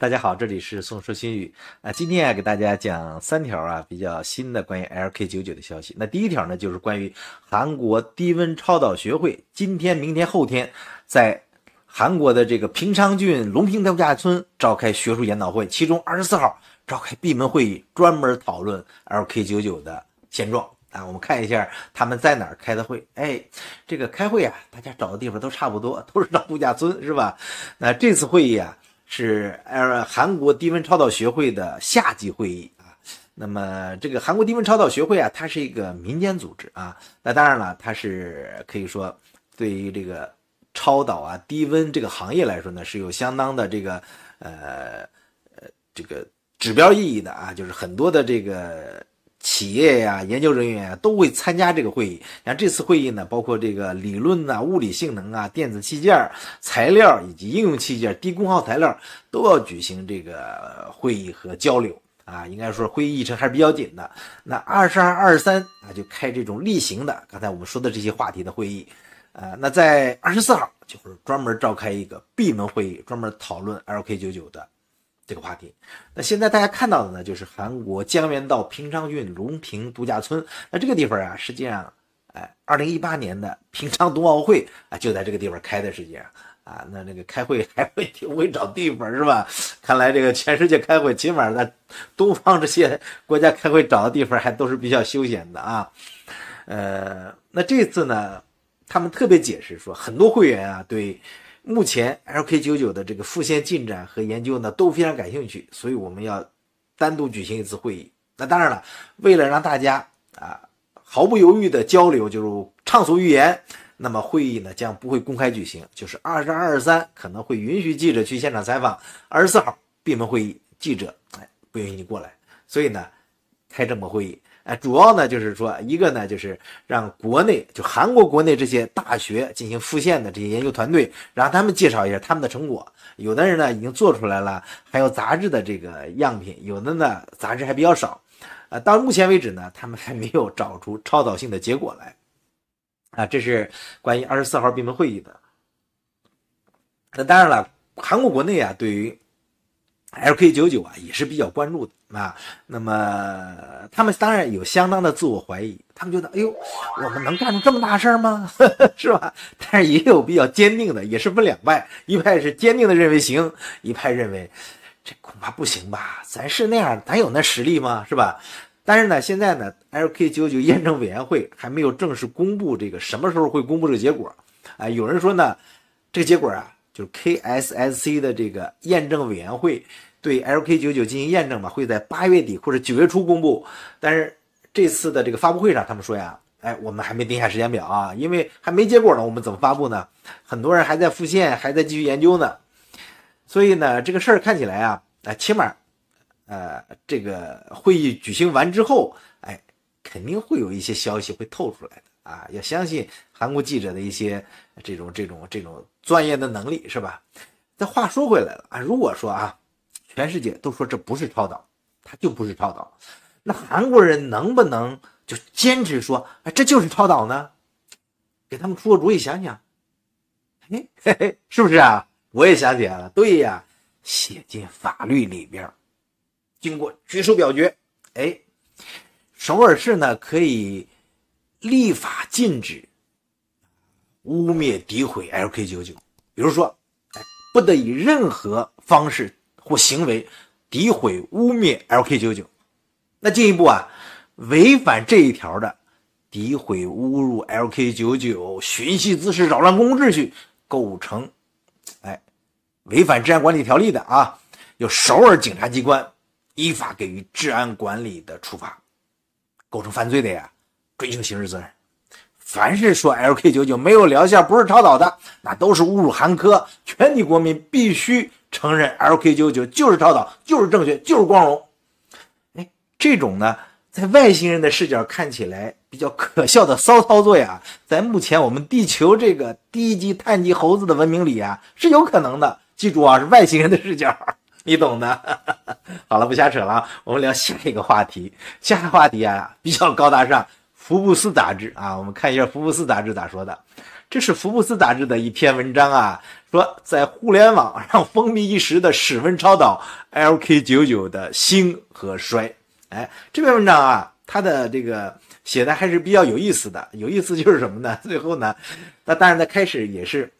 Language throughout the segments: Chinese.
大家好，这里是宋说新语啊。今天啊，给大家讲三条啊比较新的关于 LK99 的消息。那第一条呢，就是关于韩国低温超导学会今天、明天、后天在韩国的这个平昌郡龙平度假村召开学术研讨会，其中二十四号召开闭门会议，专门讨论 LK99 的现状啊。我们看一下他们在哪儿开的会。哎，这个开会啊，大家找的地方都差不多，都是找度假村，是吧？那这次会议啊。是呃韩国低温超导学会的夏季会议啊，那么这个韩国低温超导学会啊，它是一个民间组织啊，那当然了，它是可以说对于这个超导啊低温这个行业来说呢，是有相当的这个呃呃这个指标意义的啊，就是很多的这个。企业呀，研究人员啊，都会参加这个会议。像这次会议呢，包括这个理论呐、物理性能啊、电子器件、材料以及应用器件、低功耗材料，都要举行这个会议和交流啊。应该说，会议议程还是比较紧的。那二十二、二十三啊，就开这种例行的，刚才我们说的这些话题的会议。呃，那在二十四号就是专门召开一个闭门会议，专门讨论 LK99 的。这个话题，那现在大家看到的呢，就是韩国江原道平昌郡龙平度假村。那这个地方啊，实际上，哎，二零一八年的平昌冬奥会啊，就在这个地方开的。实际上啊，那那个开会还会挺会找地方是吧？看来这个全世界开会，起码在东方这些国家开会找的地方还都是比较休闲的啊。呃，那这次呢，他们特别解释说，很多会员啊对。目前 LK99 的这个复线进展和研究呢都非常感兴趣，所以我们要单独举行一次会议。那当然了，为了让大家啊毫不犹豫的交流，就是畅所欲言，那么会议呢将不会公开举行，就是二十二、二十三可能会允许记者去现场采访，二十四号闭门会议，记者哎不允许你过来，所以呢开这么会议。哎，主要呢就是说，一个呢就是让国内就韩国国内这些大学进行复线的这些研究团队，让他们介绍一下他们的成果。有的人呢已经做出来了，还有杂志的这个样品；有的呢杂志还比较少。啊，到目前为止呢，他们还没有找出超导性的结果来。啊，这是关于二十四号闭门会议的。那当然了，韩国国内啊，对于。LK 九九啊，也是比较关注的啊。那么他们当然有相当的自我怀疑，他们觉得，哎呦，我们能干出这么大事儿吗？是吧？但是也有比较坚定的，也是分两派，一派是坚定的认为行，一派认为这恐怕不行吧？咱是那样，咱有那实力吗？是吧？但是呢，现在呢，LK 九九验证委员会还没有正式公布这个什么时候会公布这个结果。啊，有人说呢，这个结果啊。就是 KSSC 的这个验证委员会对 LK99 进行验证嘛，会在八月底或者九月初公布。但是这次的这个发布会上，他们说呀，哎，我们还没定下时间表啊，因为还没结果呢，我们怎么发布呢？很多人还在复现，还在继续研究呢。所以呢，这个事儿看起来啊，哎，起码，呃，这个会议举行完之后，哎，肯定会有一些消息会透出来的。啊，要相信韩国记者的一些这种这种这种专业的能力，是吧？这话说回来了啊，如果说啊，全世界都说这不是超导，它就不是超导，那韩国人能不能就坚持说，哎，这就是超导呢？给他们出个主意，想想，哎，嘿嘿，是不是啊？我也想起来了，对呀，写进法律里边，经过举手表决，哎，首尔市呢可以。立法禁止污蔑、诋毁 LK99，比如说，哎，不得以任何方式或行为诋毁、污蔑 LK99。那进一步啊，违反这一条的，诋毁、侮辱 LK99、寻衅滋事、扰乱公共秩序，构成哎违反治安管理条例的啊，由首尔警察机关依法给予治安管理的处罚，构成犯罪的呀。追究刑事责任。凡是说 LK99 没有疗效、不是超导的，那都是侮辱韩科。全体国民必须承认 LK 九九就是超导，就是正确，就是光荣。哎，这种呢，在外星人的视角看起来比较可笑的骚操作呀，在目前我们地球这个低级碳基猴子的文明里啊，是有可能的。记住啊，是外星人的视角，你懂的。好了，不瞎扯了，我们聊下一个话题。下一个话题啊，比较高大上。福布斯杂志啊，我们看一下福布斯杂志咋说的。这是福布斯杂志的一篇文章啊，说在互联网上风靡一时的室温超导 LK99 的兴和衰。哎，这篇文章啊，它的这个写的还是比较有意思的。有意思就是什么呢？最后呢，那当然在开始也是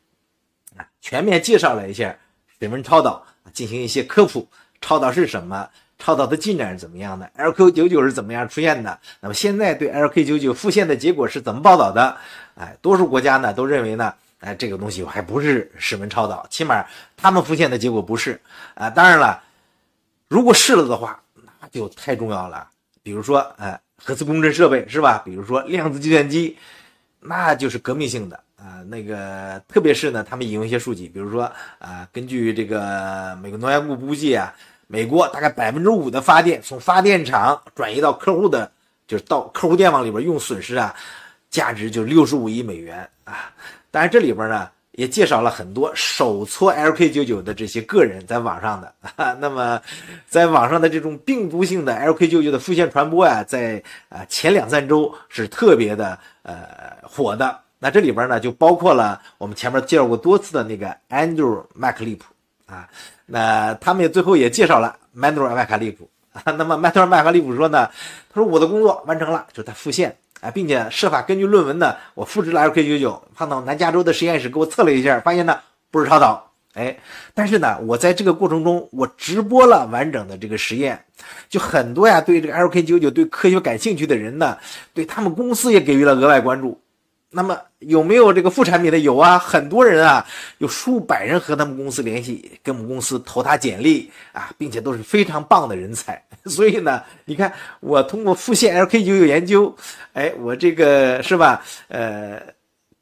啊，全面介绍了一下室温超导，进行一些科普，超导是什么。超导的进展是怎么样的？LK99 是怎么样出现的？那么现在对 LK99 复现的结果是怎么报道的？哎，多数国家呢都认为呢，哎，这个东西还不是室温超导，起码他们复现的结果不是。啊，当然了，如果是了的话，那就太重要了。比如说，哎，核磁共振设备是吧？比如说量子计算机，那就是革命性的啊。那个，特别是呢，他们引用一些数据，比如说啊，根据这个美国能源部估计啊。美国大概百分之五的发电从发电厂转移到客户的，就是到客户电网里边用损失啊，价值就六十五亿美元啊。当然这里边呢也介绍了很多手搓 LK99 的这些个人在网上的啊。那么在网上的这种病毒性的 LK99 的复现传播啊，在啊前两三周是特别的呃火的。那这里边呢就包括了我们前面介绍过多次的那个 Andrew 麦克利普啊。那他们也最后也介绍了曼德尔麦卡利普啊。那么曼德尔麦卡利普说呢，他说我的工作完成了，就是他复现啊，并且设法根据论文呢，我复制了 LK99，放到南加州的实验室给我测了一下，发现呢不是超导。哎，但是呢，我在这个过程中我直播了完整的这个实验，就很多呀，对这个 LK99 对科学感兴趣的人呢，对他们公司也给予了额外关注。那么有没有这个副产品的？有啊，很多人啊，有数百人和他们公司联系，跟我们公司投他简历啊，并且都是非常棒的人才。所以呢，你看我通过复现 LK99 研究，哎，我这个是吧？呃，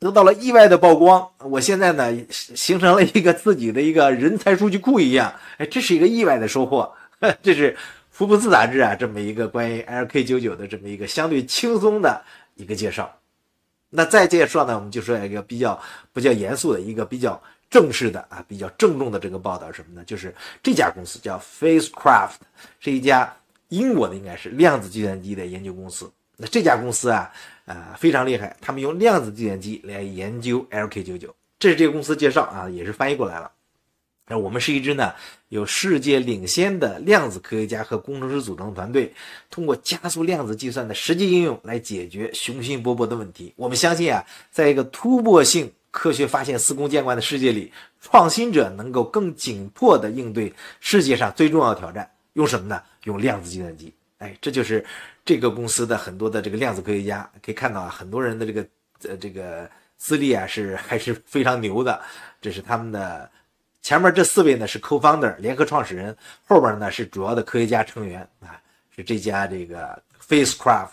得到了意外的曝光。我现在呢，形成了一个自己的一个人才数据库一样。哎，这是一个意外的收获。这是福布斯杂志啊，这么一个关于 LK99 的这么一个相对轻松的一个介绍。那再介绍呢，我们就说一个比较比较严肃的一个比较正式的啊，比较郑重的这个报道什么呢？就是这家公司叫 Facecraft，是一家英国的应该是量子计算机的研究公司。那这家公司啊，呃非常厉害，他们用量子计算机来研究 LK99。这是这个公司介绍啊，也是翻译过来了。那我们是一支呢有世界领先的量子科学家和工程师组成的团队，通过加速量子计算的实际应用来解决雄心勃勃的问题。我们相信啊，在一个突破性科学发现司空见惯的世界里，创新者能够更紧迫地应对世界上最重要的挑战。用什么呢？用量子计算机。哎，这就是这个公司的很多的这个量子科学家可以看到啊，很多人的这个呃这个资历啊是还是非常牛的。这是他们的。前面这四位呢是 co-founder 联合创始人，后边呢是主要的科学家成员啊，是这家这个 Facecraft。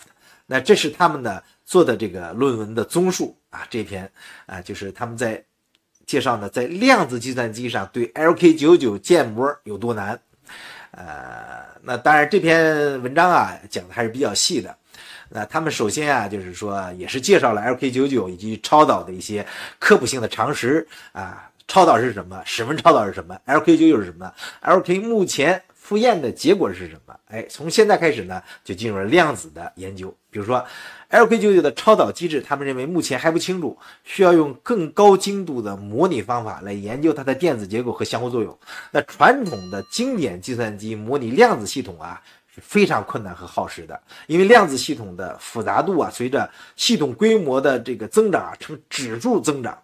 那这是他们的做的这个论文的综述啊，这篇啊就是他们在介绍呢，在量子计算机上对 LK99 建模有多难。呃，那当然这篇文章啊讲的还是比较细的。那他们首先啊就是说也是介绍了 LK99 以及超导的一些科普性的常识啊。超导是什么？室温超导是什么？LK9 又是什么？LK 目前复验的结果是什么？哎，从现在开始呢，就进入了量子的研究。比如说，LK99 的超导机制，他们认为目前还不清楚，需要用更高精度的模拟方法来研究它的电子结构和相互作用。那传统的经典计算机模拟量子系统啊，是非常困难和耗时的，因为量子系统的复杂度啊，随着系统规模的这个增长啊，呈指数增长。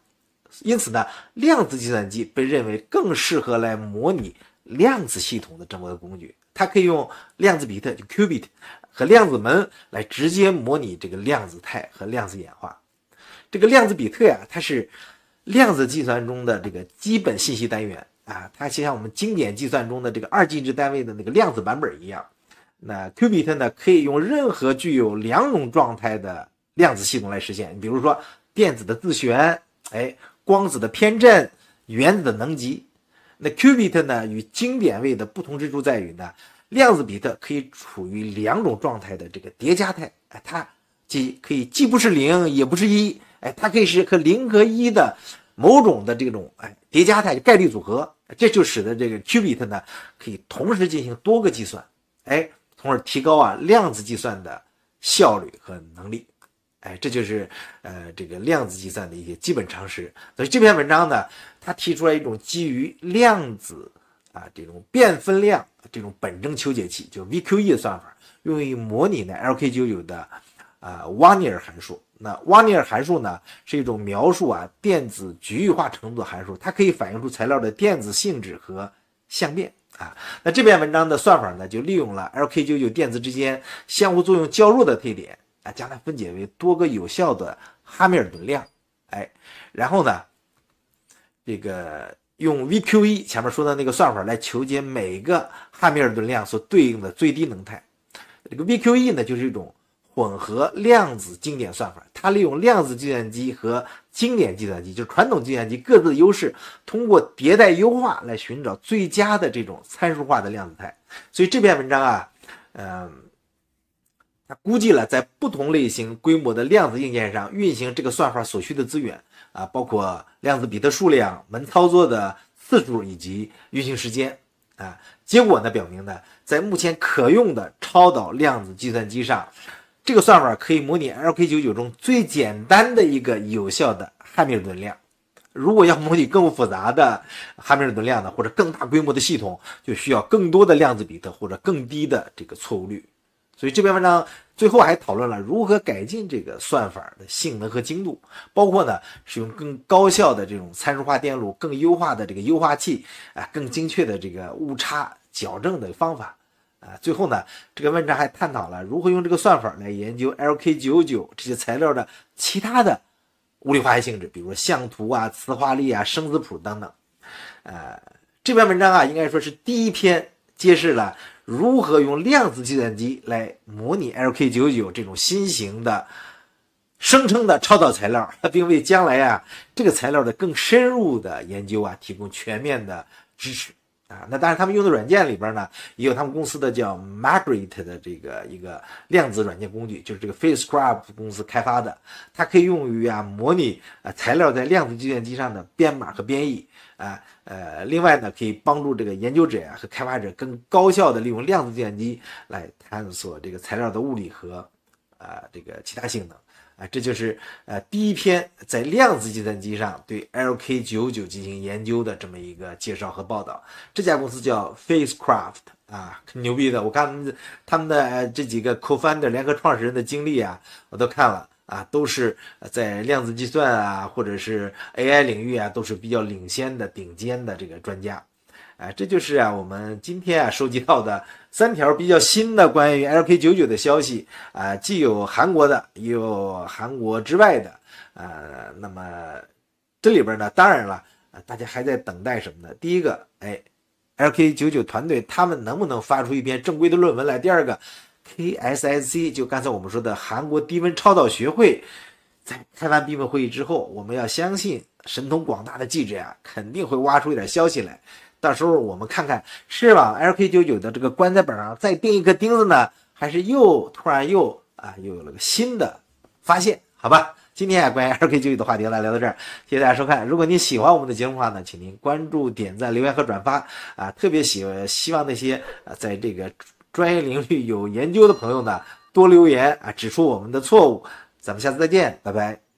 因此呢，量子计算机被认为更适合来模拟量子系统的这么个工具。它可以用量子比特就 qubit 和量子门来直接模拟这个量子态和量子演化。这个量子比特呀，它是量子计算中的这个基本信息单元啊，它就像我们经典计算中的这个二进制单位的那个量子版本一样。那 qubit 呢，可以用任何具有两种状态的量子系统来实现。比如说电子的自旋，哎。光子的偏振，原子的能级，那 qubit 呢？与经典位的不同之处在于呢，量子比特可以处于两种状态的这个叠加态，哎，它既可以既不是零也不是一，哎，它可以是和零和一的某种的这种哎叠加态概率组合，这就使得这个 qubit 呢可以同时进行多个计算，哎，从而提高啊量子计算的效率和能力。哎，这就是呃这个量子计算的一些基本常识。所以这篇文章呢，它提出了一种基于量子啊这种变分量这种本征求解器，就 VQE 的算法，用于模拟呢 LK99 的啊瓦尼尔函数。那瓦尼尔函数呢，是一种描述啊电子局域化程度的函数，它可以反映出材料的电子性质和相变啊。那这篇文章的算法呢，就利用了 LK99 电子之间相互作用较弱的特点啊，将它分解为多个有效的哈密尔顿量，哎，然后呢，这个用 VQE 前面说的那个算法来求解每个哈密尔顿量所对应的最低能态。这个 VQE 呢，就是一种。混合量子经典算法，它利用量子计算机和经典计算机，就是传统计算机各自的优势，通过迭代优化来寻找最佳的这种参数化的量子态。所以这篇文章啊，嗯，它估计了在不同类型规模的量子硬件上运行这个算法所需的资源啊，包括量子比特数量、门操作的次数以及运行时间啊。结果呢，表明呢，在目前可用的超导量子计算机上。这个算法可以模拟 LK99 中最简单的一个有效的汉密尔顿量。如果要模拟更复杂的汉密尔顿量呢，或者更大规模的系统，就需要更多的量子比特或者更低的这个错误率。所以这篇文章最后还讨论了如何改进这个算法的性能和精度，包括呢使用更高效的这种参数化电路、更优化的这个优化器啊、更精确的这个误差矫正的方法。啊，最后呢，这个文章还探讨了如何用这个算法来研究 LK99 这些材料的其他的物理化学性质，比如说相图啊、磁化力啊、生子谱等等。呃，这篇文章啊，应该说是第一篇揭示了如何用量子计算机来模拟 LK99 这种新型的声称的超导材料，并为将来啊这个材料的更深入的研究啊提供全面的支持。啊，那当然，他们用的软件里边呢，也有他们公司的叫 Margaret 的这个一个量子软件工具，就是这个 Phasecraft 公司开发的，它可以用于啊模拟啊材料在量子计算机上的编码和编译啊，呃，另外呢，可以帮助这个研究者啊和开发者更高效的利用量子计算机来探索这个材料的物理和啊这个其他性能。啊，这就是呃第一篇在量子计算机上对 LK99 进行研究的这么一个介绍和报道。这家公司叫 Facecraft 啊，很牛逼的。我看他们的这几个 co-founder 联合创始人的经历啊，我都看了啊，都是在量子计算啊或者是 AI 领域啊都是比较领先的顶尖的这个专家。哎，这就是啊，我们今天啊收集到的三条比较新的关于 LK99 的消息啊，既有韩国的，也有韩国之外的呃。那么这里边呢，当然了，大家还在等待什么呢？第一个，哎，LK99 团队他们能不能发出一篇正规的论文来？第二个，KSSC 就刚才我们说的韩国低温超导学会，在开完闭门会议之后，我们要相信神通广大的记者呀，肯定会挖出一点消息来。到时候我们看看是往 LK99 的这个棺材板上再钉一颗钉子呢，还是又突然又啊又有了个新的发现？好吧，今天啊关于 LK99 的话题来聊到这儿，谢谢大家收看。如果您喜欢我们的节目的话呢，请您关注、点赞、留言和转发啊！特别喜希望那些啊在这个专业领域有研究的朋友呢多留言啊，指出我们的错误。咱们下次再见，拜拜。